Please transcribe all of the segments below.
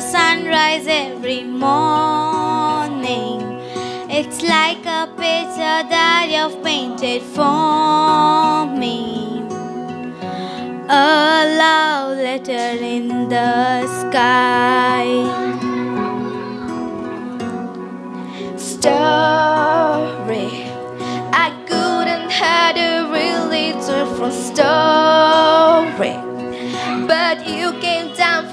sunrise every morning. It's like a picture that you've painted for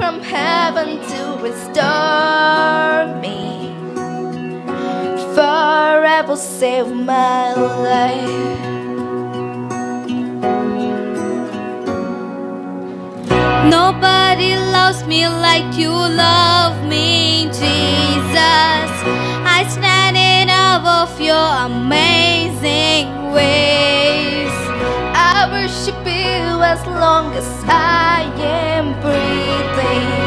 from heaven to restore me. Forever save my life. Nobody loves me like you love me, Jesus. I stand in awe of your amazing ways. I worship as long as I am breathing.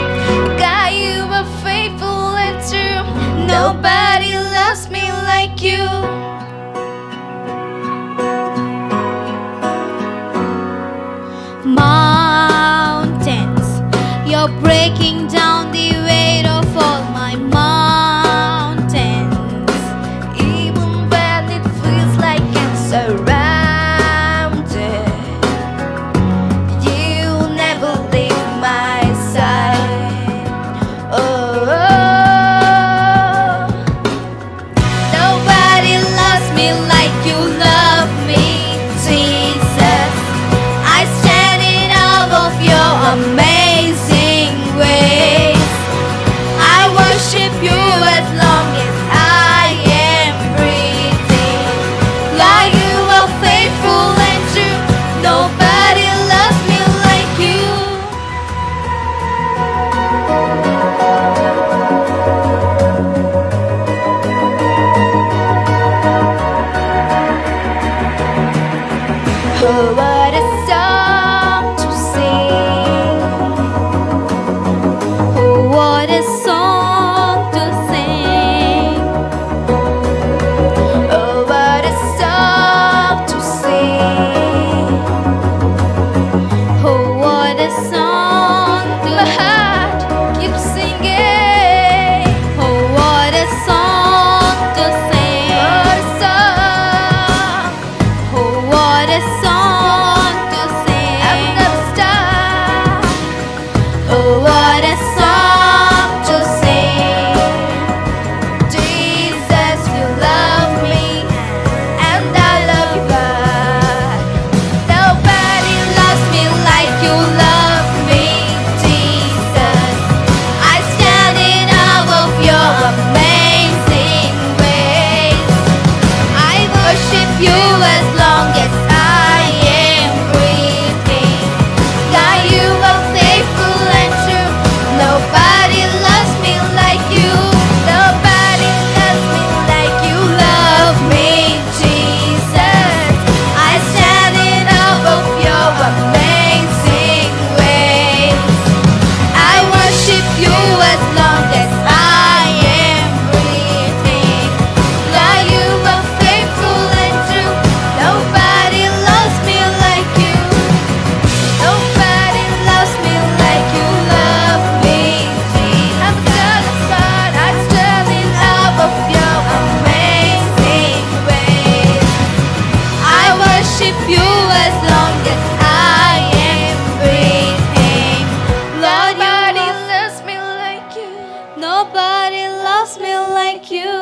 Nobody loves me like you.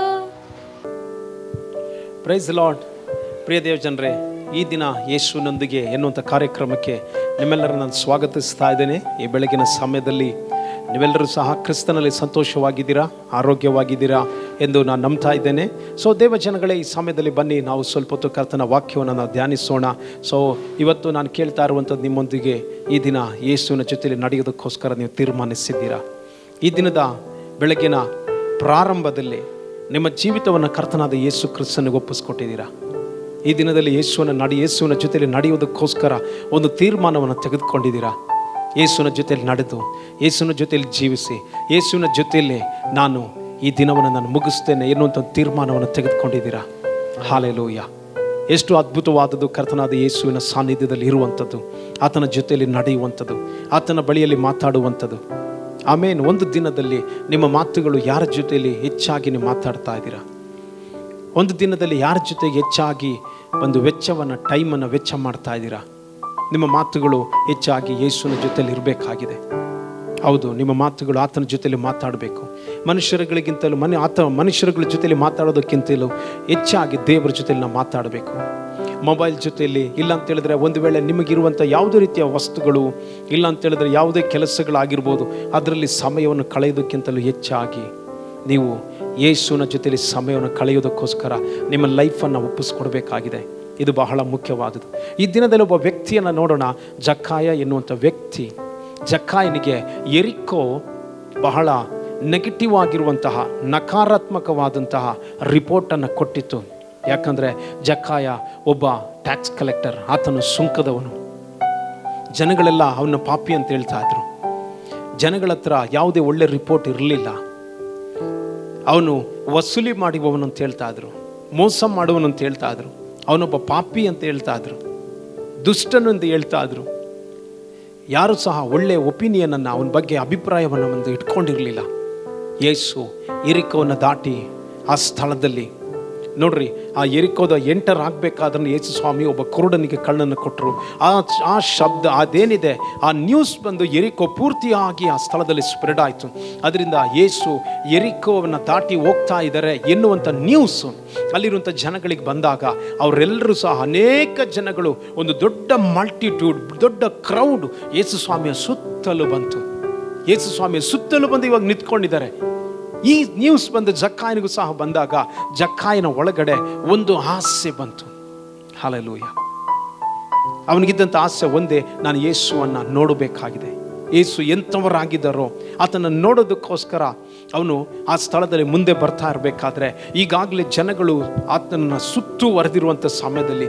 Praise Lord ಪ್ರಿಯ ದೇವಜನರೇ ಈ ದಿನ ಯೇಸುವಿನೊಂದಿಗೆ ಎನ್ನುವಂಥ ಕಾರ್ಯಕ್ರಮಕ್ಕೆ ನಿಮ್ಮೆಲ್ಲರನ್ನು ನಾನು ಸ್ವಾಗತಿಸ್ತಾ ಇದ್ದೇನೆ. ಈ ಬೆಳಗಿನ ಸಮಯದಲ್ಲಿ ನೀವೆಲ್ಲರೂ ಸಹ ಕ್ರಿಸ್ತನಲ್ಲಿ ಸಂತೋಷವಾಗಿದ್ದೀರಾ, ಆರೋಗ್ಯವಾಗಿದ್ದೀರಾ ಎಂದು ನಾನು ನಂಬ್ತಾ ಇದ್ದೇನೆ. ಸೊ ದೇವಜನಗಳೇ ಈ ಸಮಯದಲ್ಲಿ ಬನ್ನಿ, ನಾವು ಸ್ವಲ್ಪ ಹೊತ್ತು ಕರ್ತನ ವಾಕ್ಯವನ್ನು ನಾವು ಧ್ಯಾನಿಸೋಣ. ಸೊ ಇವತ್ತು ನಾನು ಕೇಳ್ತಾ ಇರುವಂಥದ್ದು ನಿಮ್ಮೊಂದಿಗೆ, ಈ ದಿನ ಯೇಸುವಿನ ಜೊತೆಯಲ್ಲಿ ನಡೆಯೋದಕ್ಕೋಸ್ಕರ ನೀವು ತೀರ್ಮಾನಿಸಿದ್ದೀರಾ? ಈ ದಿನದ ಬೆಳಗಿನ ಪ್ರಾರಂಭದಲ್ಲಿ ನಿಮ್ಮ ಜೀವಿತವನ್ನು ಕರ್ತನಾದ ಯೇಸು ಕ್ರಿಸ್ತನಿಗೆ ಒಪ್ಪಿಸ್ಕೊಟ್ಟಿದ್ದೀರಾ? ಈ ದಿನದಲ್ಲಿ ಯೇಸುವನ್ನು ನಡಿ, ಯೇಸುವಿನ ಜೊತೆಯಲ್ಲಿ ನಡೆಯುವುದಕ್ಕೋಸ್ಕರ ಒಂದು ತೀರ್ಮಾನವನ್ನು ತೆಗೆದುಕೊಂಡಿದ್ದೀರಾ? ಯೇಸುವಿನ ಜೊತೆಯಲ್ಲಿ ನಡೆದು, ಯೇಸುವಿನ ಜೊತೆಯಲ್ಲಿ ಜೀವಿಸಿ, ಯೇಸುವಿನ ಜೊತೆಯಲ್ಲಿ ನಾನು ಈ ದಿನವನ್ನು ನಾನು ಮುಗಿಸ್ತೇನೆ ಎನ್ನುವಂಥ ತೀರ್ಮಾನವನ್ನು ತೆಗೆದುಕೊಂಡಿದ್ದೀರಾ? ಹಾಲೆಲೋಯ್ಯ ಎಷ್ಟು ಅದ್ಭುತವಾದದ್ದು ಕರ್ತನಾದ ಯೇಸುವಿನ ಸಾನ್ನಿಧ್ಯದಲ್ಲಿ ಇರುವಂಥದ್ದು, ಆತನ ಜೊತೆಯಲ್ಲಿ ನಡೆಯುವಂಥದ್ದು, ಆತನ ಬಳಿಯಲ್ಲಿ ಮಾತಾಡುವಂಥದ್ದು. ಆಮೇನ್. ಒಂದು ದಿನದಲ್ಲಿ ನಿಮ್ಮ ಮಾತುಗಳು ಯಾರ ಜೊತೆಯಲ್ಲಿ ಹೆಚ್ಚಾಗಿ ನೀವು ಮಾತಾಡ್ತಾ ಇದ್ದೀರಾ? ಒಂದು ದಿನದಲ್ಲಿ ಯಾರ ಜೊತೆಗೆ ಹೆಚ್ಚಾಗಿ ಒಂದು ವೆಚ್ಚವನ್ನು, ಟೈಮನ್ನು ವೆಚ್ಚ ಮಾಡ್ತಾ ಇದ್ದೀರಾ? ನಿಮ್ಮ ಮಾತುಗಳು ಹೆಚ್ಚಾಗಿ ಯೇಸುವಿನ ಜೊತೆಯಲ್ಲಿ ಇರಬೇಕಾಗಿದೆ. ಹೌದು, ನಿಮ್ಮ ಮಾತುಗಳು ಆತನ ಜೊತೆಯಲ್ಲಿ ಮಾತಾಡಬೇಕು. ಮನುಷ್ಯರುಗಳಿಗಿಂತಲೂ ಮನೆ, ಆತ ಮನುಷ್ಯರುಗಳ ಜೊತೆಯಲ್ಲಿ ಮಾತಾಡೋದಕ್ಕಿಂತಲೂ ಹೆಚ್ಚಾಗಿ ದೇವರ ಜೊತೆಯಲ್ಲಿ ನಾವು ಮಾತಾಡಬೇಕು. ಮೊಬೈಲ್ ಜೊತೆಯಲ್ಲಿ ಇಲ್ಲ ಅಂತ ಹೇಳಿದ್ರೆ ಒಂದು ವೇಳೆ ನಿಮಗಿರುವಂಥ ಯಾವುದೇ ರೀತಿಯ ವಸ್ತುಗಳು ಇಲ್ಲ ಅಂತ ಹೇಳಿದ್ರೆ ಯಾವುದೇ ಕೆಲಸಗಳಾಗಿರ್ಬೋದು, ಅದರಲ್ಲಿ ಸಮಯವನ್ನು ಕಳೆಯೋದಕ್ಕಿಂತಲೂ ಹೆಚ್ಚಾಗಿ ನೀವು ಯೇಸುವಿನ ಜೊತೆಯಲ್ಲಿ ಸಮಯವನ್ನು ಕಳೆಯೋದಕ್ಕೋಸ್ಕರ ನಿಮ್ಮ ಲೈಫನ್ನು ಒಪ್ಪಿಸ್ಕೊಡ್ಬೇಕಾಗಿದೆ. ಇದು ಬಹಳ ಮುಖ್ಯವಾದದ್ದು. ಈ ದಿನದಲ್ಲಿ ಒಬ್ಬ ವ್ಯಕ್ತಿಯನ್ನು ನೋಡೋಣ. ಜಕ್ಕಾಯ ಎನ್ನುವಂಥ ವ್ಯಕ್ತಿ ಜಕ್ಕಾಯನಿಗೆ ಎರಿಕೋ ಬಹಳ ನೆಗೆಟಿವ್ ಆಗಿರುವಂತಹ, ನಕಾರಾತ್ಮಕವಾದಂತಹ ರಿಪೋರ್ಟನ್ನು ಕೊಟ್ಟಿತ್ತು. ಯಾಕಂದರೆ ಜಕ್ಕಾಯ ಒಬ್ಬ ಟ್ಯಾಕ್ಸ್ ಕಲೆಕ್ಟರ್ ಆತನು ಸುಂಕದವನು. ಜನಗಳೆಲ್ಲ ಅವನ ಪಾಪಿ ಅಂತ ಹೇಳ್ತಾ ಇದ್ರು. ಜನಗಳ ಹತ್ರ ಯಾವುದೇ ಒಳ್ಳೆ ರಿಪೋರ್ಟ್ ಇರಲಿಲ್ಲ. ಅವನು ವಸೂಲಿ ಮಾಡುವವನು ಅಂತ ಹೇಳ್ತಾ ಇದ್ರು, ಮೋಸ ಮಾಡುವನು ಅಂತ ಹೇಳ್ತಾ ಇದ್ರು, ಅವನೊಬ್ಬ ಪಾಪಿ ಅಂತ ಹೇಳ್ತಾ ಇದ್ರು, ದುಷ್ಟನು ಅಂತ ಹೇಳ್ತಾ ಇದ್ರು. ಯಾರು ಸಹ ಒಳ್ಳೆ ಒಪಿನಿಯನನ್ನು ಅವನ ಬಗ್ಗೆ ಅಭಿಪ್ರಾಯವನ್ನು ಒಂದು ಇಟ್ಕೊಂಡಿರಲಿಲ್ಲ. ಯೇಸು ಇರಿಕವನ್ನು ದಾಟಿ ಆ ಸ್ಥಳದಲ್ಲಿ ನೋಡ್ರಿ ಆ ಎರಿಕೋದ ಎಂಟರ್ ಆಗಬೇಕಾದ್ರೂ ಯೇಸು ಸ್ವಾಮಿ ಒಬ್ಬ ಕುರುಡನಿಗೆ ಕಣ್ಣನ್ನು ಕೊಟ್ಟರು ಆ ಆ ಶಬ್ದ ಅದೇನಿದೆ? ಆ ನ್ಯೂಸ್ ಬಂದು ಎರಿಕೋ ಪೂರ್ತಿಯಾಗಿ ಆ ಸ್ಥಳದಲ್ಲಿ ಸ್ಪ್ರೆಡ್ ಆಯಿತು. ಅದರಿಂದ ಯೇಸು ಎರಿಕೋವನ್ನು ದಾಟಿ ಹೋಗ್ತಾ ಇದ್ದಾರೆ ಎನ್ನುವಂಥ ನ್ಯೂಸ್ ಅಲ್ಲಿರುವಂಥ ಜನಗಳಿಗೆ ಬಂದಾಗ ಅವರೆಲ್ಲರೂ ಸಹ ಅನೇಕ ಜನಗಳು ಒಂದು ದೊಡ್ಡ ಮಲ್ಟಿಟ್ಯೂಡ್ ದೊಡ್ಡ ಕ್ರೌಡ್ ಯೇಸು ಸ್ವಾಮಿಯ ಸುತ್ತಲೂ ಬಂತು. ಯೇಸು ಸ್ವಾಮಿಯ ಸುತ್ತಲೂ ಬಂದು ಇವಾಗ ನಿಂತ್ಕೊಂಡಿದ್ದಾರೆ. ಈ ನ್ಯೂಸ್ ಬಂದು ಜಕ್ಕಾಯನಿಗೂ ಸಹ ಬಂದಾಗ ಜಕ್ಕಾಯನ ಒಳಗಡೆ ಒಂದು ಆಸೆ ಬಂತು. ಹಾಲೆಲೂಯ ಅವನಿಗಿದ್ದಂಥ ಆಸೆ ಒಂದೇ, ನಾನು ಯೇಸುವನ್ನು ನೋಡಬೇಕಾಗಿದೆ. ಯೇಸು ಎಂಥವರಾಗಿದ್ದಾರೋ ಆತನ ನೋಡೋದಕ್ಕೋಸ್ಕರ ಅವನು ಆ ಸ್ಥಳದಲ್ಲಿ ಮುಂದೆ ಬರ್ತಾ ಇರಬೇಕಾದ್ರೆ ಈಗಾಗಲೇ ಜನಗಳು ಆತನನ್ನು ಸುತ್ತುವರೆದಿರುವಂಥ ಸಮಯದಲ್ಲಿ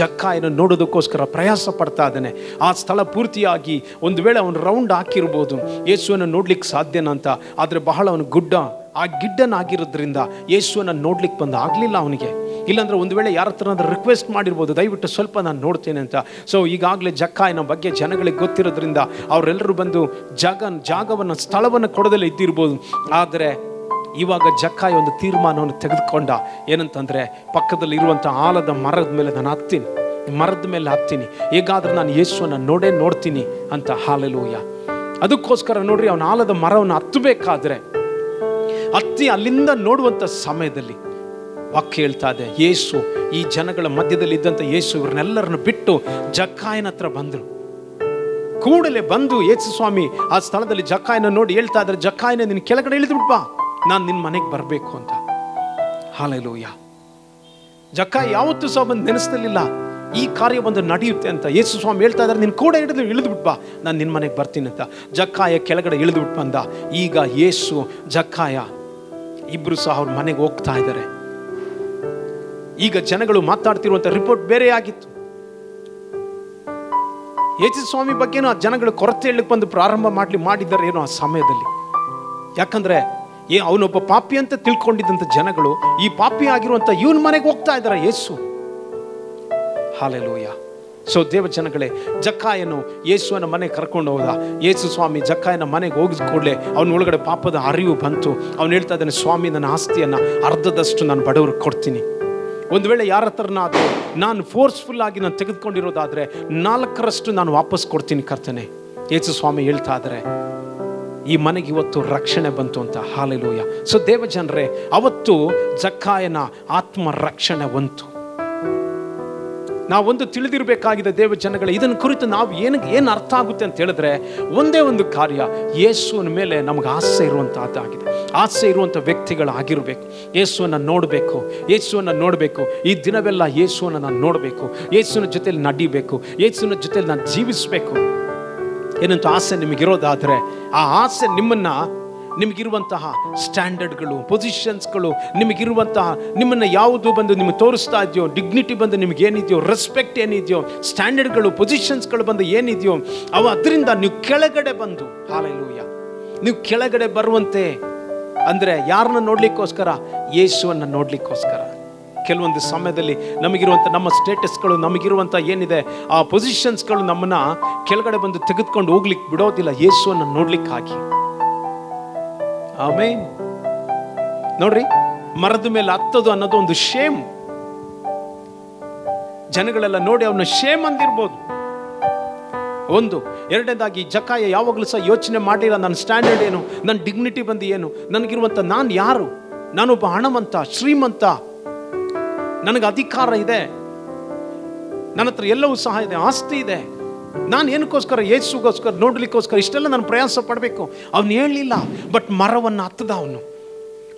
ಜಕ್ಕಾಯನ್ನು ನೋಡೋದಕ್ಕೋಸ್ಕರ ಪ್ರಯಾಸ ಪಡ್ತಾ ಇದ್ದಾನೆ. ಆ ಸ್ಥಳ ಪೂರ್ತಿಯಾಗಿ ಒಂದು ವೇಳೆ ಅವನು ರೌಂಡ್ ಹಾಕಿರ್ಬೋದು, ಯೇಸುವನ್ನು ನೋಡ್ಲಿಕ್ಕೆ ಸಾಧ್ಯನ ಅಂತ, ಆದರೆ ಬಹಳ ಅವನು ಗುಡ್ಡ, ಆ ಗಿಡ್ಡನಾಗಿರೋದ್ರಿಂದ ಯೇಸುವನ್ನು ನೋಡ್ಲಿಕ್ಕೆ ಬಂದು ಆಗಲಿಲ್ಲ ಅವನಿಗೆ. ಇಲ್ಲಾಂದ್ರೆ ಒಂದು ವೇಳೆ ಯಾರ ಹತ್ರ ರಿಕ್ವೆಸ್ಟ್ ಮಾಡಿರ್ಬೋದು, ದಯವಿಟ್ಟು ಸ್ವಲ್ಪ ನಾನು ನೋಡ್ತೇನೆ ಅಂತ. ಸೊ ಈಗಾಗಲೇ ಜಕ್ಕಾಯನ ಬಗ್ಗೆ ಜನಗಳಿಗೆ ಗೊತ್ತಿರೋದ್ರಿಂದ ಅವರೆಲ್ಲರೂ ಬಂದು ಜಾಗ, ಜಾಗವನ್ನು, ಸ್ಥಳವನ್ನು ಕೊಡದಲ್ಲೇ ಇದ್ದಿರ್ಬೋದು. ಆದರೆ ಇವಾಗ ಜಕ್ಕಾಯ ಒಂದು ತೀರ್ಮಾನವನ್ನು ತೆಗೆದುಕೊಂಡ. ಏನಂತಂದರೆ ಪಕ್ಕದಲ್ಲಿ ಇರುವಂಥ ಆಲದ ಮರದ ಮೇಲೆ ನಾನು ಹತ್ತೀನಿ ಮರದ ಮೇಲೆ ಹತ್ತೀನಿ ಹೇಗಾದರೂ ನಾನು ಯೇಸುವನ್ನು ನೋಡೇ ನೋಡ್ತೀನಿ ಅಂತ. ಹಾಲಲೂಯ ಅದಕ್ಕೋಸ್ಕರ ನೋಡ್ರಿ, ಅವನ ಆಲದ ಮರವನ್ನು ಹತ್ತಬೇಕಾದ್ರೆ, ಹತ್ತಿ ಅಲ್ಲಿಂದ ನೋಡುವಂಥ ಸಮಯದಲ್ಲಿ ವಾಕ್ಯ ಹೇಳ್ತಾ ಇದೆ. ಯೇಸು ಈ ಜನಗಳ ಮಧ್ಯದಲ್ಲಿ ಇದ್ದಂಥ ಯೇಸು ಇವ್ರನ್ನೆಲ್ಲರನ್ನು ಬಿಟ್ಟು ಜಕ್ಕಾಯನ ಹತ್ರ ಬಂದರು. ಕೂಡಲೇ ಬಂದು ಯೇಸು ಸ್ವಾಮಿ, ಆ ಸ್ಥಳದಲ್ಲಿ ಜಕ್ಕಾಯನ ನೋಡಿ ಹೇಳ್ತಾ ಇದ್ರೆ ಜಕ್ಕಾಯನ ನಿನ್ನ ಕೆಳಗಡೆ ಇಳಿದು ಬಿಟ್ಬಾ. ನಾನು ನಿನ್ನ ಮನೆಗೆ ಬರಬೇಕು ಅಂತ. ಹಾಲೆಲೂಯ. ಜಕ್ಕಾಯ ಯಾವತ್ತೂ ಸಹ ಬಂದು ನೆನೆಸ್ತಿರ್ಲಿಲ್ಲ ಈ ಕಾರ್ಯ ಬಂದು ನಡೆಯುತ್ತೆ ಅಂತ ಯೇಸು ಸ್ವಾಮಿ ಹೇಳ್ತಾ ಇದ್ದಾರೆ ನಿನ್ನ ಕೂಡ ಹಿಡಿದು ಇಳಿದು ಬಿಟ್ಬಾ. ನಾನು ನಿನ್ನ ಮನೆಗೆ ಬರ್ತೀನಿ ಅಂತ. ಜಕ್ಕಾಯ ಕೆಳಗಡೆ ಇಳಿದು ಬಿಟ್ಟು ಬಂದ ಈಗ ಯೇಸು, ಜಕ್ಕಾಯ ಇಬ್ಬರು ಸಹ ಅವ್ರ ಮನೆಗೆ ಹೋಗ್ತಾ ಇದ್ದಾರೆ. ಈಗ ಜನಗಳು ಮಾತಾಡ್ತಿರುವಂಥ ರಿಪೋರ್ಟ್ ಬೇರೆ ಆಗಿತ್ತು ಯೇಸು ಸ್ವಾಮಿ ಬಗ್ಗೆನೂ ಆ ಜನಗಳು ಕೊರತೆ ಹೇಳಕ್ಕೆ ಬಂದು ಪ್ರಾರಂಭ ಮಾಡಲಿ ಮಾಡಿದ್ದಾರೆ ಏನೋ ಆ ಸಮಯದಲ್ಲಿ. ಯಾಕಂದ್ರೆ, ಏ, ಅವನೊಬ್ಬ ಪಾಪಿ ಅಂತ ತಿಳ್ಕೊಂಡಿದ್ದಂಥ ಜನಗಳು ಈ ಪಾಪಿ ಆಗಿರುವಂತ ಇವನ್ ಮನೆಗೆ ಹೋಗ್ತಾ ಇದ್ದಾರೆ, ಯೇಸು. ಹಾಲೆಲೂಯ. ಸೊ ದೇವ ಜನಗಳೇ, ಜಕ್ಕಾಯನು ಯೇಸುವನ ಮನೆಗೆ ಕರ್ಕೊಂಡು ಹೋದ. ಯೇಸು ಸ್ವಾಮಿ ಜಕ್ಕಾಯನ ಮನೆಗೆ ಹೋಗಿದ ಕೂಡಲೇ ಅವನ ಒಳಗಡೆ ಪಾಪದ ಅರಿವು ಬಂತು. ಅವನು ಹೇಳ್ತಾ ಇದ್ದಾನೆ, ಸ್ವಾಮಿ, ನನ್ನ ಆಸ್ತಿಯನ್ನು ಅರ್ಧದಷ್ಟು ನಾನು ಬಡವ್ರಿಗೆ ಕೊಡ್ತೀನಿ. ಒಂದು ವೇಳೆ ಯಾರ ಹತ್ರನಾದರೂ ನಾನು ಫೋರ್ಸ್ಫುಲ್ ಆಗಿ ನಾನು ತೆಗೆದುಕೊಂಡಿರೋದಾದರೆ ನಾಲ್ಕರಷ್ಟು ನಾನು ವಾಪಸ್ ಕೊಡ್ತೀನಿ ಕರ್ತನೆ. ಯೇಸು ಸ್ವಾಮಿ ಹೇಳ್ತಾ ಇದ್ದಾರೆ, ಈ ಮನೆಗೆ ಇವತ್ತು ರಕ್ಷಣೆ ಬಂತು ಅಂತ, ಹಾಲೆಲೂಯ. ಸೊ ದೇವ ಜನರೇ ಅವತ್ತು ಜಕ್ಕಾಯನ ಆತ್ಮ ರಕ್ಷಣೆ ಬಂತು. ನಾವೊಂದು ತಿಳಿದಿರಬೇಕಾಗಿದೆ ದೇವ ಜನಗಳ ಇದನ್ನ ಕುರಿತು ನಾವು ಏನು ಏನು ಅರ್ಥ ಆಗುತ್ತೆ ಅಂತ ಹೇಳಿದ್ರೆ, ಒಂದೇ ಒಂದು ಕಾರ್ಯ, ಯೇಸುವಿನ ಮೇಲೆ ನಮಗೆ ಆಸೆ ಇರುವಂತಹದ್ದಾಗಿದೆ. ಆಸೆ ಇರುವಂಥ ವ್ಯಕ್ತಿಗಳಾಗಿರಬೇಕು. ಯೇಸುವನ್ನು ನೋಡಬೇಕು ಯೇಸುವನ್ನು ನೋಡಬೇಕು, ಈ ದಿನವೆಲ್ಲ ಯೇಸುವನ್ನು ನಾನು ನೋಡಬೇಕು, ಯೇಸುವಿನ ಜೊತೆಯಲ್ಲಿ ನಡಿಬೇಕು, ಯೇಸುವಿನ ಜೊತೆಯಲ್ಲಿ ನಾನು ಜೀವಿಸಬೇಕು. ಏನಂತ ಆಸೆ ನಿಮಗಿರೋದಾದರೆ, ಆ ಆಸೆ ನಿಮ್ಮನ್ನು ನಿಮಗಿರುವಂತಹ ಸ್ಟ್ಯಾಂಡರ್ಡ್ಗಳು ಪೊಸಿಷನ್ಸ್ಗಳು ನಿಮಗಿರುವಂತಹ ನಿಮ್ಮನ್ನು ಯಾವುದು ಬಂದು ನಿಮಗೆ ತೋರಿಸ್ತಾ ಇದೆಯೋ ಡಿಗ್ನಿಟಿ ಬಂದು ನಿಮ್ಗೆ ಏನಿದೆಯೋ ರೆಸ್ಪೆಕ್ಟ್ ಏನಿದೆಯೋ ಸ್ಟ್ಯಾಂಡರ್ಡ್ಗಳು ಪೊಸಿಷನ್ಸ್ಗಳು ಬಂದು ಏನಿದೆಯೋ, ಅವು ಅದರಿಂದ ನೀವು ಕೆಳಗಡೆ ಬಂದು ಹಾಲೆಲೂಯ ನೀವು ಕೆಳಗಡೆ ಬರುವಂತೆ ಅಂದರೆ ಯಾರನ್ನ ನೋಡಲಿಕ್ಕೋಸ್ಕರ? ಯೇಸುವನ್ನು ನೋಡಲಿಕ್ಕೋಸ್ಕರ. ಕೆಲವೊಂದು ಸಮಯದಲ್ಲಿ ನಮಗಿರುವಂಥ ನಮ್ಮ ಸ್ಟೇಟಸ್ಗಳು ನಮಗಿರುವಂಥ ಏನಿದೆ, ಆ ಪೊಸಿಷನ್ಸ್ಗಳು ನಮ್ಮನ್ನು ಕೆಳಗಡೆ ಬಂದು ತೆಗೆದುಕೊಂಡು ಹೋಗ್ಲಿಕ್ಕೆ ಬಿಡೋದಿಲ್ಲ, ಯೇಸುವನ್ನು ನೋಡ್ಲಿಕ್ಕಾಗಿ. ಆಮೇನ್. ನೋಡ್ರಿ, ಮರದ ಮೇಲೆ ಹತ್ತದು ಅನ್ನೋದು ಒಂದು ಶೇಮ್ ಜನಗಳೆಲ್ಲ ನೋಡಿ ಅವನ ಶೇಮ್ ಅಂದಿರ್ಬೋದು. ಒಂದು, ಎರಡನೇದಾಗಿ, ಜಕಾಯ ಯಾವಾಗಲೂ ಸಹ ಯೋಚನೆ ಮಾಡಿಲ್ಲ, ನನ್ನ ಸ್ಟ್ಯಾಂಡರ್ಡ್ ಏನು, ನನ್ನ ಡಿಗ್ನಿಟಿ ಬಂದು ಏನು ನನಗಿರುವಂಥ ನಾನು ಯಾರು? ನಾನೊಬ್ಬ ಹಣವಂತ, ಶ್ರೀಮಂತ. ನನಗೆ ಅಧಿಕಾರ ಇದೆ. ನನ್ನ ಹತ್ರ ಎಲ್ಲವೂ ಸಹ ಇದೆ, ಆಸ್ತಿ ಇದೆ. ನಾನು ಏನಕ್ಕೋಸ್ಕರ ಯೇಸುಗೋಸ್ಕರ ನೋಡಲಿಕ್ಕೋಸ್ಕರ ಇಷ್ಟೆಲ್ಲ ನಾನು ಪ್ರಯಾಸ ಪಡಬೇಕು? ಅವನು ಹೇಳಲಿಲ್ಲ. ಬಟ್ ಮರವನ್ನು ಹತ್ತದ ಅವನು.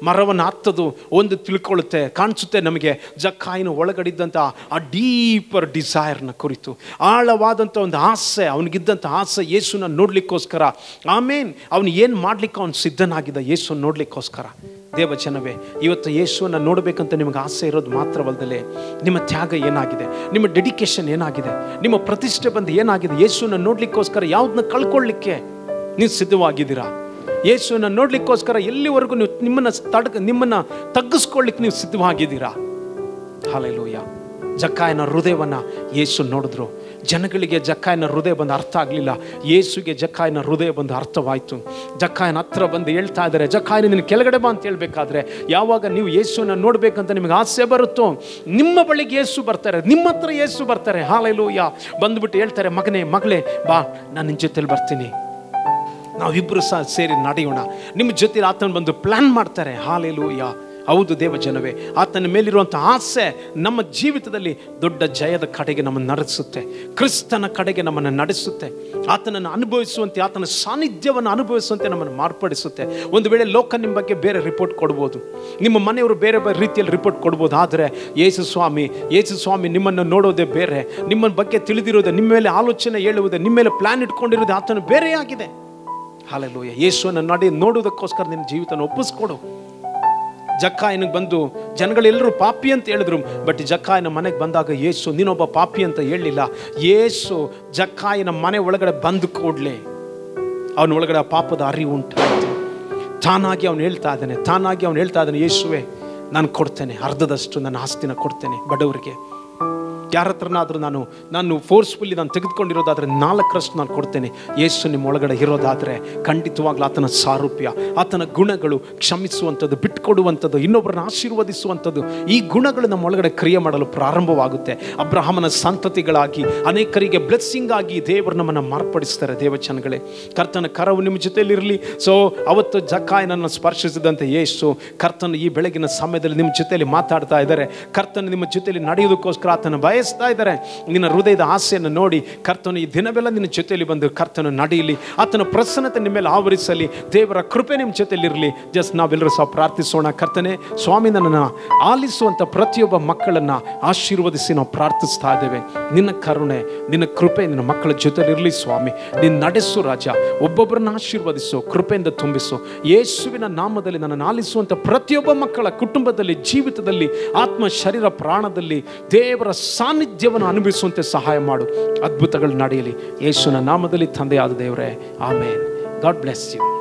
ಮರವನ್ನು ಹತ್ತದು ಒಂದು ತಿಳ್ಕೊಳ್ಳುತ್ತೆ, ಕಾಣಿಸುತ್ತೆ ನಮಗೆ. ಜಕ್ಕಾಯಿನ ಒಳಗಡಿದ್ದಂಥ ಆ ಡೀಪರ್ ಡಿಸೈರ್ನ ಕುರಿತು. ಆಳವಾದಂಥ ಒಂದು ಆಸೆ, ಅವನಿಗಿದ್ದಂಥ ಆಸೆ ಯೇಸುನ ನೋಡಲಿಕ್ಕೋಸ್ಕರ. ಆಮೇನ್, ಅವನು ಏನು ಮಾಡಲಿಕ್ಕೆ ಅವನು ಸಿದ್ಧನಾಗಿದ್ದ ಯೇಸು ನೋಡ್ಲಿಕ್ಕೋಸ್ಕರ? ದೇವಜನವೇ ಇವತ್ತು ಯೇಸುವನ್ನು ನೋಡಬೇಕಂತ ನಿಮಗೆ ಆಸೆ ಇರೋದು ಮಾತ್ರವಲ್ಲದೆ ನಿಮ್ಮ ತ್ಯಾಗ ಏನಾಗಿದೆ, ನಿಮ್ಮ ಡೆಡಿಕೇಶನ್ ಏನಾಗಿದೆ, ನಿಮ್ಮ ಪ್ರತಿಷ್ಠೆ ಬಂದು ಏನಾಗಿದೆ, ಯೇಸುವನ್ನು ನೋಡ್ಲಿಕ್ಕೋಸ್ಕರ ಯಾವ್ದನ್ನ ಕಳ್ಕೊಳ್ಳಿಕ್ಕೆ ನೀವು ಸಿದ್ಧವಾಗಿದ್ದೀರಾ? ಯೇಸುವನ್ನು ನೋಡ್ಲಿಕ್ಕೋಸ್ಕರ ಎಲ್ಲಿವರೆಗೂ ನೀವು ನಿಮ್ಮನ್ನ ತಡ್ಕ ನಿಮ್ಮನ್ನ ತಗ್ಗಿಸ್ಕೊಳ್ಳಿಕ್ಕೆ ನೀವು ಸಿದ್ಧವಾಗಿದ್ದೀರಾ? ಹಾಲೆಲೂಯ. ಜಕ್ಕಾಯನ ಹೃದಯವನ್ನ ಯೇಸು ನೋಡಿದ್ರು. ಜನಗಳಿಗೆ ಜಕ್ಕಾಯನ ಹೃದಯ ಬಂದು ಅರ್ಥ ಆಗಲಿಲ್ಲ. ಯೇಸುಗೆ ಜಕ್ಕಾಯನ ಹೃದಯ ಬಂದು ಅರ್ಥವಾಯಿತು. ಜಕ್ಕಾಯನ ಹತ್ರ ಬಂದು ಹೇಳ್ತಾ ಇದ್ದಾರೆ, ಜಕ್ಕಾಯನ ನಿನ್ನ ಕೆಳಗಡೆ ಬಾ ಅಂತ ಹೇಳಬೇಕಾದ್ರೆ, ಯಾವಾಗ ನೀವು ಯೇಸುನ ನೋಡಬೇಕಂತ ನಿಮಗೆ ಆಸೆ ಬರುತ್ತೋ, ನಿಮ್ಮ ಬಳಿಗೆ ಯೇಸು ಬರ್ತಾರೆ, ನಿಮ್ಮ ಹತ್ರ ಯೇಸು ಬರ್ತಾರೆ. ಹಾಲೆಲೂಯ. ಬಂದುಬಿಟ್ಟು ಹೇಳ್ತಾರೆ, ಮಗನೇ, ಮಗಳೇ, ಬಾ, ನಾನು ನಿನ್ನ ಜೊತೆಲಿ ಬರ್ತೀನಿ. ನಾವಿಬ್ಬರು ಸಹ ಸೇರಿ ನಡೆಯೋಣ. ನಿಮ್ಮ ಜೊತೆ ಆತನ ಬಂದು ಪ್ಲ್ಯಾನ್ ಮಾಡ್ತಾರೆ. ಹಾಲೆಲೂಯ. ಹೌದು ದೇವ ಜನವೇ ಆತನ ಮೇಲಿರುವಂಥ ಆಸೆ ನಮ್ಮ ಜೀವಿತದಲ್ಲಿ ದೊಡ್ಡ ಜಯದ ಕಡೆಗೆ ನಮ್ಮನ್ನು ನಡೆಸುತ್ತೆ. ಕ್ರಿಸ್ತನ ಕಡೆಗೆ ನಮ್ಮನ್ನು ನಡೆಸುತ್ತೆ. ಆತನನ್ನು ಅನುಭವಿಸುವಂತೆ, ಆತನ ಸಾನ್ನಿಧ್ಯವನ್ನು ಅನುಭವಿಸುವಂತೆ ನಮ್ಮನ್ನು ಮಾರ್ಪಡಿಸುತ್ತೆ. ಒಂದು ವೇಳೆ ಲೋಕ ನಿಮ್ಮ ಬಗ್ಗೆ ಬೇರೆ ರಿಪೋರ್ಟ್ ಕೊಡ್ಬೋದು. ನಿಮ್ಮ ಮನೆಯವರು ಬೇರೆ ಬೇರೆ ರೀತಿಯಲ್ಲಿ ರಿಪೋರ್ಟ್ ಕೊಡ್ಬೋದು. ಆದರೆ ಯೇಸು ಸ್ವಾಮಿ ಯೇಸು ಸ್ವಾಮಿ ನಿಮ್ಮನ್ನು ನೋಡೋದೇ ಬೇರೆ. ನಿಮ್ಮ ಬಗ್ಗೆ ತಿಳಿದಿರೋದೇ ನಿಮ್ಮ ಮೇಲೆ ಆಲೋಚನೆ ಹೇಳುವುದೇ, ನಿಮ್ಮ ಮೇಲೆ ಪ್ಲಾನ್ ಇಟ್ಕೊಂಡಿರೋದೇ ಆತನು ಬೇರೆಯಾಗಿದೆ. ಹಾಲೆಲ್ಲೋಯ್ಯ ಯೇಸುವನ್ನು ನಡೆ ನೋಡೋದಕ್ಕೋಸ್ಕರ ನಿನ್ನ ಜೀವಿತನ ಒಪ್ಪಿಸ್ಕೊಡು. ಜಕ್ಕಾಯನಿಗೆ ಬಂದು, ಜನಗಳೆಲ್ಲರೂ ಪಾಪಿ ಅಂತ ಹೇಳಿದ್ರು. ಬಟ್ ಜಕ್ಕಾಯನ ಮನೆಗೆ ಬಂದಾಗ, ಯೇಸು, ನೀನೊಬ್ಬ ಪಾಪಿ ಅಂತ ಹೇಳಲಿಲ್ಲ. ಯೇಸು ಜಕ್ಕಾಯನ ಮನೆ ಒಳಗಡೆ ಬಂದು ಕೂಡಲೇ ಅವನ ಒಳಗಡೆ ಪಾಪದ ಅರಿವು ಉಂಟು ತಾನಾಗಿ ಅವನು ಹೇಳ್ತಾ ಇದ್ದಾನೆ, ತಾನಾಗಿ ಅವನು ಹೇಳ್ತಾ ಇದ್ದಾನೆ, ಯೇಸುವೆ, ನಾನು ಕೊಡ್ತೇನೆ, ಅರ್ಧದಷ್ಟು ನನ್ನ ಆಸ್ತಿನ ಕೊಡ್ತೇನೆ ಬಡವರಿಗೆ. ಯಾರ ಹತ್ರನಾದರೂ ನಾನು ನಾನು ಫೋರ್ಸ್ಫುಲ್ಲಿ ನಾನು ತೆಗೆದುಕೊಂಡಿರೋದಾದರೆ ನಾಲ್ಕರಷ್ಟು ನಾನು ಕೊಡ್ತೇನೆ. ಯೇಸು ನಿಮ್ಮ ಒಳಗಡೆ ಇರೋದಾದರೆ ಖಂಡಿತವಾಗ್ಲೂ ಆತನ ಸಾರೂಪ್ಯ, ಆತನ ಗುಣಗಳು ಕ್ಷಮಿಸುವಂಥದ್ದು ಬಿಟ್ಕೊಡುವಂಥದ್ದು ಇನ್ನೊಬ್ಬರನ್ನ ಆಶೀರ್ವದಿಸುವಂಥದ್ದು, ಈ ಗುಣಗಳು ನಮ್ಮ ಒಳಗಡೆ ಕ್ರಿಯೆ ಮಾಡಲು ಪ್ರಾರಂಭವಾಗುತ್ತೆ. ಅಬ್ರಹಾಮನ ಸಂತತಿಗಳಾಗಿ, ಅನೇಕರಿಗೆ ಬ್ಲೆಸ್ಸಿಂಗ್ ಆಗಿ ದೇವರು ನಮ್ಮನ್ನು ಮಾರ್ಪಡಿಸ್ತಾರೆ. ದೇವಚನಗಳೇ, ಕರ್ತನ ಕರವು ನಿಮ್ಮ ಜೊತೆಯಲ್ಲಿರಲಿ. ಸೊ ಅವತ್ತು ಜಕ್ಕಾಯನನ್ನು ಸ್ಪರ್ಶಿಸಿದಂತೆ ಯೇಸು ಕರ್ತನ ಈ ಬೆಳಗಿನ ಸಮಯದಲ್ಲಿ ನಿಮ್ಮ ಜೊತೆಯಲ್ಲಿ ಮಾತಾಡ್ತಾ ಇದ್ದಾರೆ. ಕರ್ತನ ನಿಮ್ಮ ಜೊತೆಯಲ್ಲಿ ನಡೆಯೋದಕ್ಕೋಸ್ಕರ ಆತನ ಬಯಸ್ತಾ ಇದ್ದಾರೆ. ನಿನ್ನ ಹೃದಯದ ಆಸೆಯನ್ನು ನೋಡಿ ಕರ್ತನು ಈ ದಿನವೆಲ್ಲ ನಿನ್ನ ಜೊತೆಯಲ್ಲಿ ಬಂದು ಕರ್ತನು ನಡೆಯಲಿ, ಆತನ ಪ್ರಸನ್ನತೆ ನಿಮ್ಮ ಮೇಲೆ ಆವರಿಸಲಿ, ದೇವರ ಕೃಪೆ ನಿಮ್ಮ ಜೊತೆಯಲ್ಲಿರಲಿ. ಜಸ್ಟ್ ನಾವೆಲ್ಲರೂ ಸಹ ಪ್ರಾರ್ಥಿಸೋಣ ಕರ್ತನೆ, ಸ್ವಾಮಿ ನನ್ನನ್ನು ಆಲಿಸುವಂಥ ಪ್ರತಿಯೊಬ್ಬ ಮಕ್ಕಳನ್ನು ಆಶೀರ್ವದಿಸಿ ನಾವು ಪ್ರಾರ್ಥಿಸ್ತಾ ಇದ್ದೇವೆ. ನಿನ್ನ ಕರುಣೆ, ನಿನ್ನ ಕೃಪೆ ನಿನ್ನ ಮಕ್ಕಳ ಜೊತೆಲಿರಲಿ ಸ್ವಾಮಿ. ನಿನ್ನ ನಡೆಸು ರಾಜ, ಒಬ್ಬೊಬ್ಬರನ್ನ ಆಶೀರ್ವದಿಸು, ಕೃಪೆಯಿಂದ ತುಂಬಿಸು. ಯೇಸುವಿನ ನಾಮದಲ್ಲಿ ನನ್ನನ್ನು ಆಲಿಸುವಂಥ ಪ್ರತಿಯೊಬ್ಬ ಮಕ್ಕಳ ಕುಟುಂಬದಲ್ಲಿ, ಜೀವಿತದಲ್ಲಿ, ಆತ್ಮ ಶರೀರ ಪ್ರಾಣದಲ್ಲಿ ದೇವರ ಸಾನ್ನಿಧ್ಯವನ್ನು ಅನುಭವಿಸುವಂತೆ ಸಹಾಯ ಮಾಡು. ಅದ್ಭುತಗಳು ನಡೆಯಲಿ. ಯೇಸುನ ನಾಮದಲ್ಲಿ ತಂದೆಯಾದ ದೇವರೇ ಆಮೇನ್. God bless you.